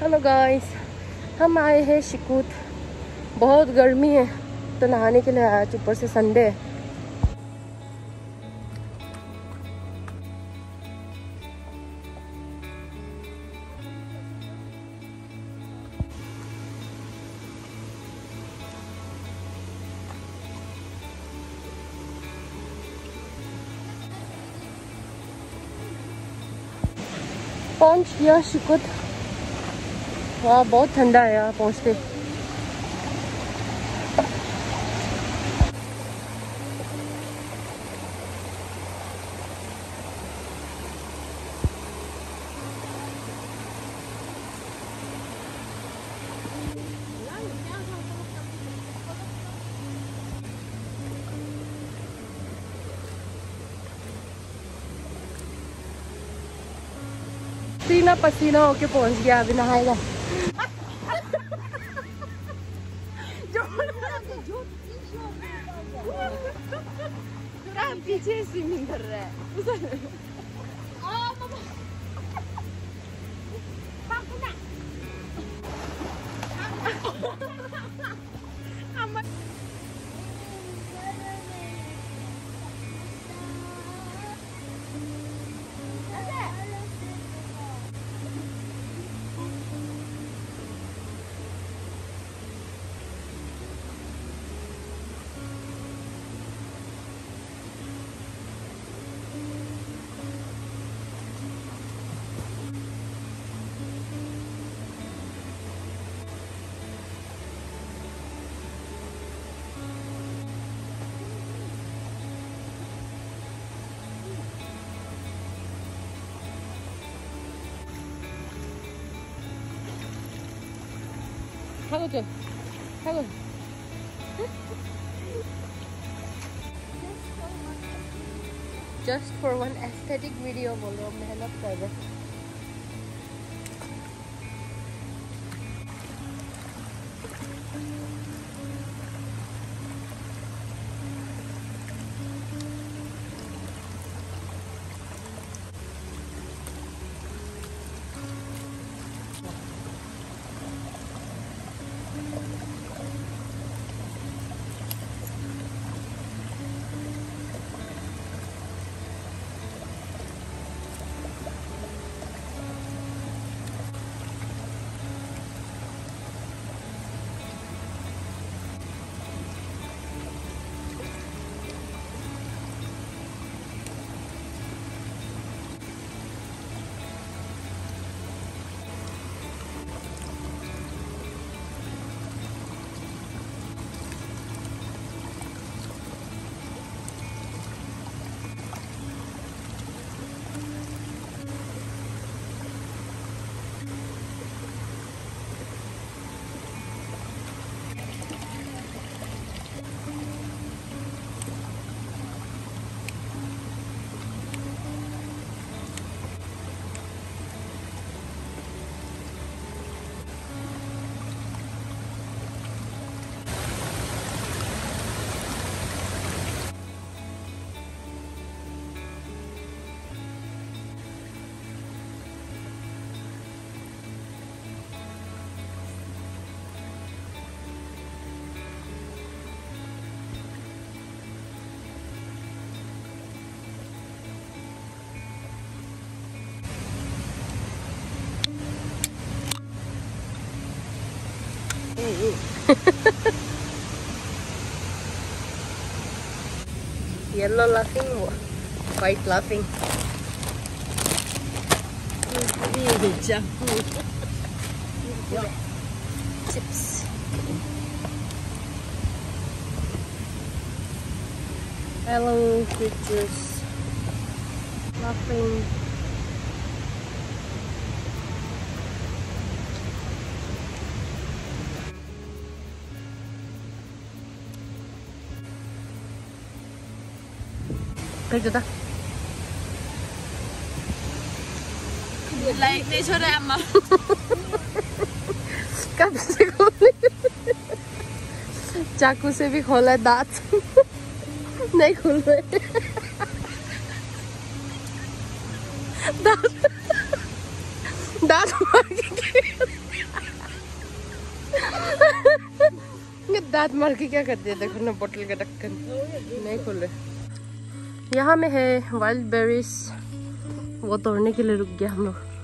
Hello guys हम आए हैं शिकूत। बहुत गर्मी है तो नहाने के लिए आया ऊपर से संडे है। पहुँच गया शिकुत। वहाँ बहुत ठंडा है यहाँ पहुँचते पसीना पसीना होके पहुँच गया अभी नहाएगा। पीछे स्विमिंग कर रहा है। Hello, hello. just for one aesthetic video bol rahe hum mehnat Yellow laughing, white laughing. Chips. Hello, creatures. Laughing. फेंक देता लाइक नहीं छोड़ा अम्मा कब से चाकू से भी खोला है दांत। नहीं खुल रहे दांत। दांत मार के दांत मार के क्या कर दिया? देखो ना बोतल का ढक्कन। नहीं खुल। रहे यहाँ में है वाइल्ड बेरीज वो तोड़ने के लिए रुक गया हम लोग।